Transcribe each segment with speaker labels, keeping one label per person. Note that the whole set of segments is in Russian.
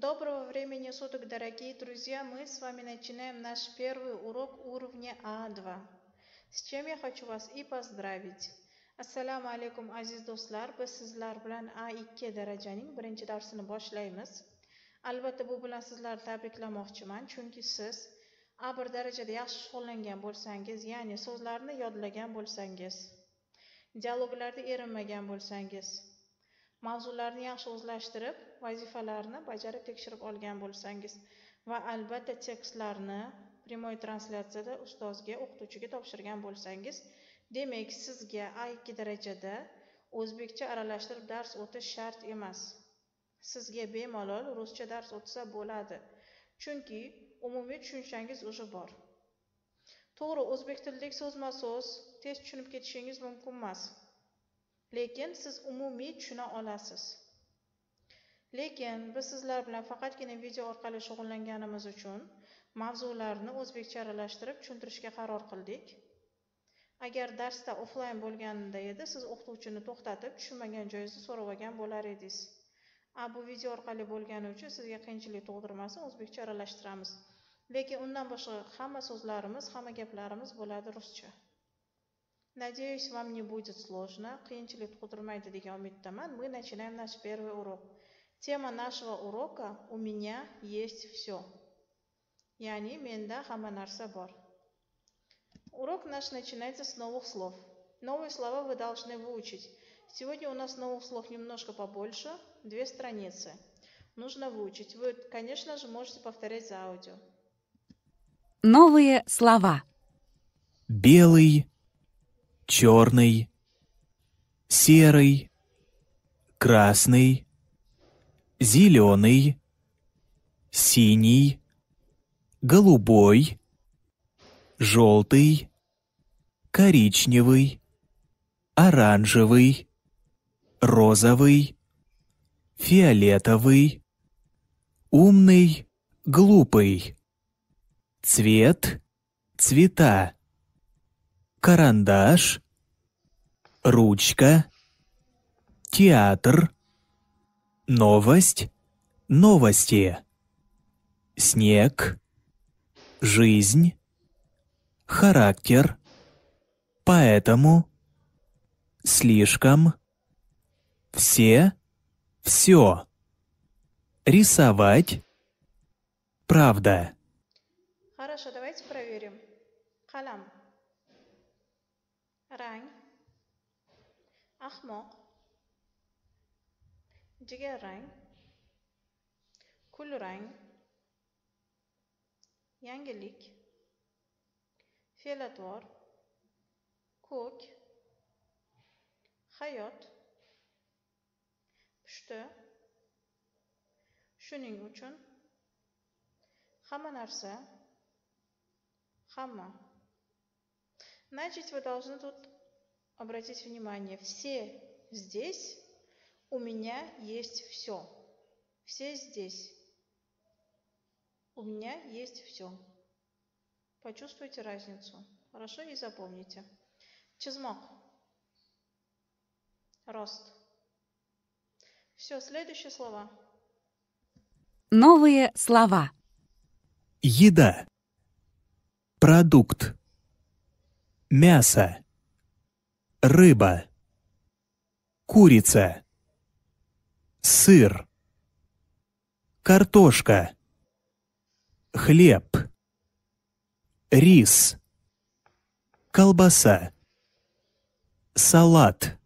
Speaker 1: Доброго времени суток, дорогие друзья! Мы с вами начинаем наш первый урок уровня А2, с чем я хочу вас и поздравить. Assalomu alaykum aziz do'stlar. Biz sizlar bilan A2 darajaning birinchi darsini boshlaymiz. Albatta bu bilan sizlarni tabriklamoqchiman, chunki siz A1 darajada yaxshi shug'ullangan bo'lsangiz, ya'ni so'zlarni yodlagan bo'lsangiz, dialoglarda erinmagan bo'lsangiz, mavzularni yaxshi o'zlashtirib, vazifalarni bajarib tekshirib olgan bo'lsangiz va albatta tekstlarni primoy translyatsiyada ustozga, o'qituvchiga topshirgan bo'lsangiz, demak sizga A2 darajada o'zbekcha aralashtirib dars o'tish shart emas. Sizga bemalol ruscha dars o'tsa bo'ladi. Chunki umumiy tushunchangiz уже bor. To'g'ri, o'zbek tilidagi so'zma-so'z tez tushunib ketishingiz mumkin emas. Lekin siz umumiy tushuna olasiz. Lekin biz sizlar bilan faqatgina video orqali shug'ullanganimiz uchun mavzularni o'zbekcha aralashtirib tushuntirishga qaror qildik. Agar darsda offlayn bo'lganida edi siz o'qituvchini to'xtatib tushunmagan joyingizni so'rab olgan bo'lar edingiz. A bu video orqali bo'lgani uchun sizga qiyinchilik tug'dirmasin o'zbekcha aralashtiramiz lekin undan boshqa hamma so'zlarimiz hamma gaplarimiz bo'ladi ruscha. Надеюсь, вам не будет сложно. Qiyinchilik tug'dirmaydi degan umiddaman. Мы начинаем наш первый урок. Тема нашего урока «У меня есть все». Ya'ni menda hamma narsa bor. Урок наш начинается с новых слов. Новые слова вы должны выучить. Сегодня у нас новых слов немножко побольше, две страницы. Нужно выучить. Вы, конечно же, можете повторять за аудио.
Speaker 2: Новые слова.
Speaker 3: Белый, черный, серый, красный, зеленый, синий, голубой, желтый, коричневый, оранжевый, розовый, фиолетовый, умный, глупый, цвет, цвета карандаш, ручка, театр, новость, новости, снег, жизнь, характер, поэтому, слишком, все, все, рисовать, правда.
Speaker 1: Хорошо, давайте проверим. Қалам. Rang ahmoq jigarrang kulrang yangilik fe'latvor ko'k hayot pushti shuning uchun hamma narsa hamma Значит, вы должны тут обратить внимание, все здесь, у меня есть все. Все здесь. У меня есть все. Почувствуйте разницу. Хорошо и запомните. Чизмок. Рост. Все, следующие слова.
Speaker 2: Новые слова.
Speaker 3: Еда. Продукт мясо, рыба, курица, сыр, картошка, хлеб, рис, колбаса, салат,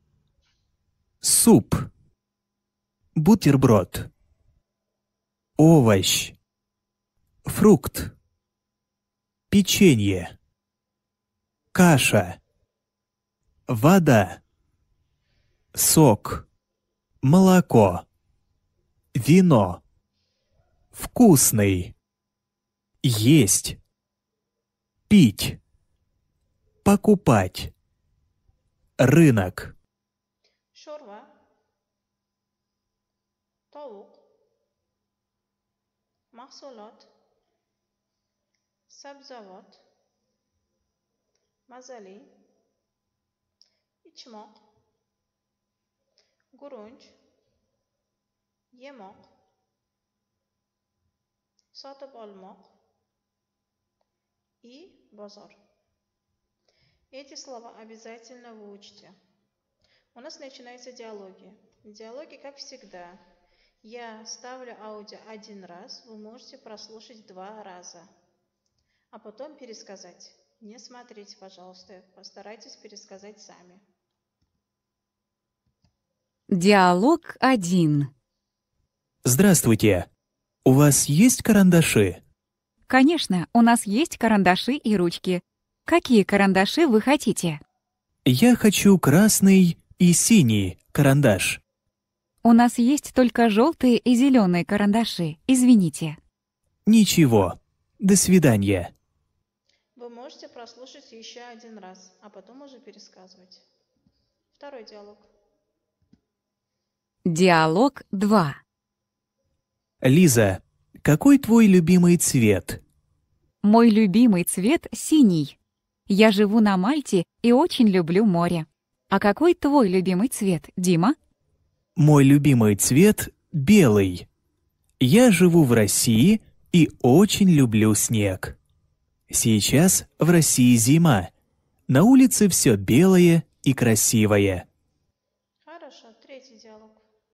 Speaker 3: суп, бутерброд, овощ, фрукт, печенье каша, вода, сок, молоко, вино, вкусный, есть, пить, покупать, рынок.
Speaker 1: Mahsulot, sabzavot, mazali ichmoq gurunch yemoq sotib olmoq и базар. Эти слова обязательно выучите. У нас начинаются диалоги. Диалоги, как всегда. Я ставлю аудио один раз, вы можете прослушать два раза, а потом пересказать. Не смотрите, пожалуйста, постарайтесь пересказать сами.
Speaker 2: Диалог 1.
Speaker 3: Здравствуйте. У вас есть карандаши?
Speaker 2: Конечно, у нас есть карандаши и ручки. Какие карандаши вы хотите?
Speaker 3: Я хочу красный и синий карандаш.
Speaker 2: У нас есть только желтые и зеленые карандаши. Извините.
Speaker 3: Ничего. До свидания.
Speaker 1: Можете прослушать еще один раз, а потом уже пересказывать. Второй диалог.
Speaker 2: Диалог 2.
Speaker 3: Лиза, какой твой любимый цвет?
Speaker 2: Мой любимый цвет — синий. Я живу на Мальте и очень люблю море. А какой твой любимый цвет, Дима?
Speaker 3: Мой любимый цвет — белый. Я живу в России и очень люблю снег. Сейчас в России зима. На улице все белое и красивое.